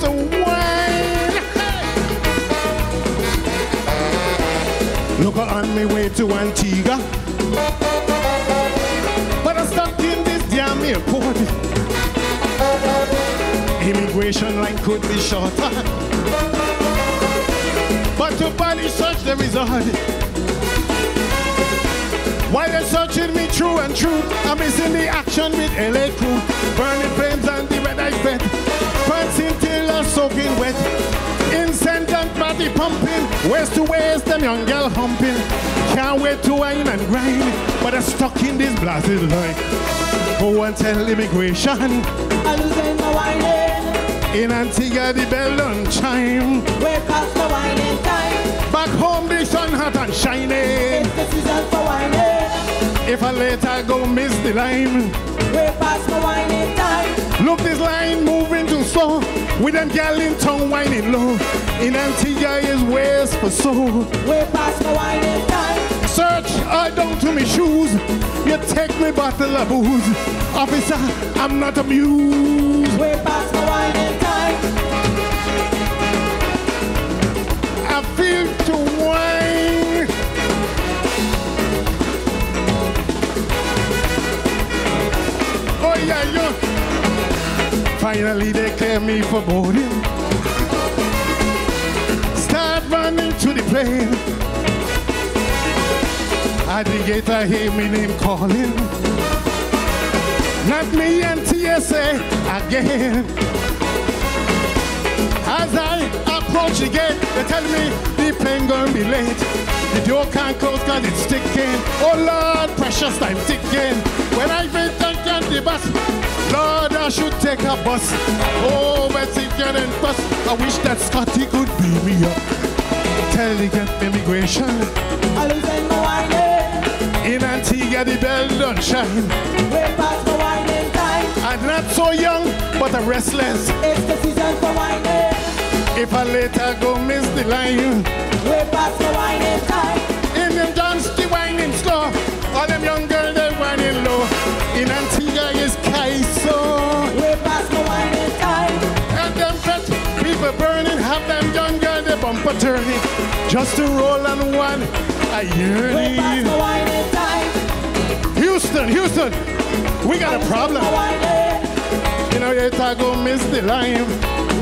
to wine. Look on my way to Antigua. But I'm stuck in this damn airport. Immigration line could be shorter. But to body search the result. While they're searching me true and true, I'm missing the action with LA crew. Burning flames and the red eye fed. Pants till are soaking wet. Incense and body pumping. Waist to waist, them young girl humping. Can't wait to wine and grind. But I'm stuck in this blasted line. Go and tell immigration. I losing my wining. In Antigua, the bell don't chime. Way past the wining time. Back home, the sun hot and shining. It's the season for wining. If I later go miss the line, Way past the wining time. look this line moving too slow. With them gal in tongue wining low. In Antigua is ways for so. Way past the wining time. Search all down to me shoes. You take me bottle of booze. Officer, I'm not amused. Way past the wining time. Finally they clear me for boarding. Start running to the plane. At the gate I hear me name calling. Not me and TSA again. As I approach the gate, they tell me the plane gonna be late. The door can't close cause it's sticking. Oh Lord, precious time ticking. When I been on the bus, Lord, I should take a bus. Oh, it getting bus. I wish that Scotty could beat me up. Tell the get immigration. I losing my wining. In Antigua, the bell don't shine. Way past the wining time. I'm not so young, but I'm restless. It's the season for wining. If I later go miss the line. Way past the wining turning. Just to roll on one, I Way past yearning. the. Houston, Houston, we got a problem. You know, you talk go miss the line.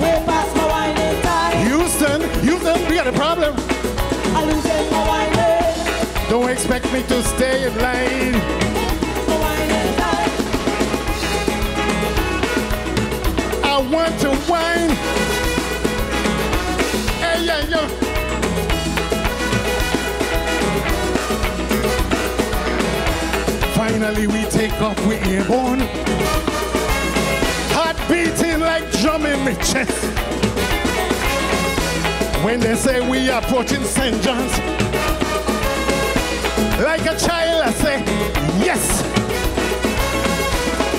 Way past wining time. Houston, Houston, we got a problem. I losing my. Don't expect me to stay in line. The wining time. I want to wine. Finally, we take off, we airborne. Heart beating like drum in my chest. When they say we are approaching St. John's, like a child, I say, yes.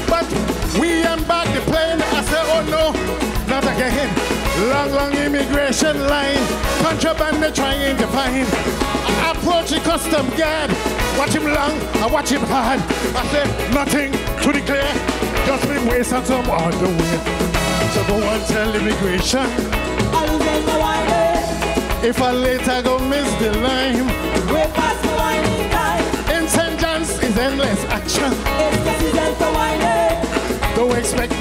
But we embark the plane. I say, oh no, again. Long, long immigration line. Contraband they're trying to find. I approach the custom guard. Watch him long, I watch him hard. I said nothing to declare. Just been wasting some on the way. So go and tell immigration. I my wining. If I later go miss the line.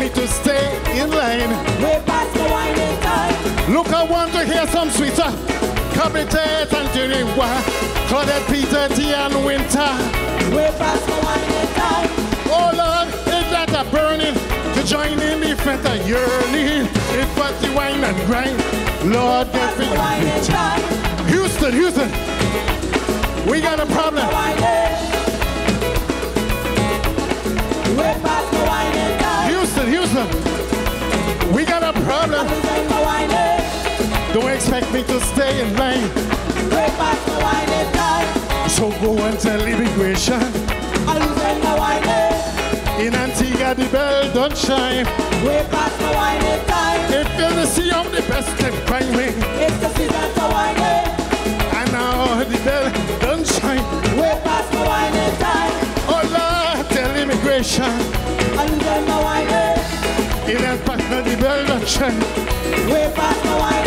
Me to stay in line. Way past the wining time. Look, I want to hear some sweeter. Uh, Cabinet and Juniwa. Claudette Peter, Tian Winter. Way past the wining time. Oh Lord, is that a burning? To join in the fete yearning. If but the wine and grind. Lord, get Past for the whining you. time. Houston, Houston. We got a problem. A problem. Losing my wining. Don't expect me to stay in line. Way past the wining time. So go and tell immigration. I losing my wining. In Antigua, the bell don't chime. Way past the wining time. If you see I'm the best in climbing, It's the season for wining. and now the bell don't chime. Way past the wining time. Oh Lord, tell immigration. Way past my wining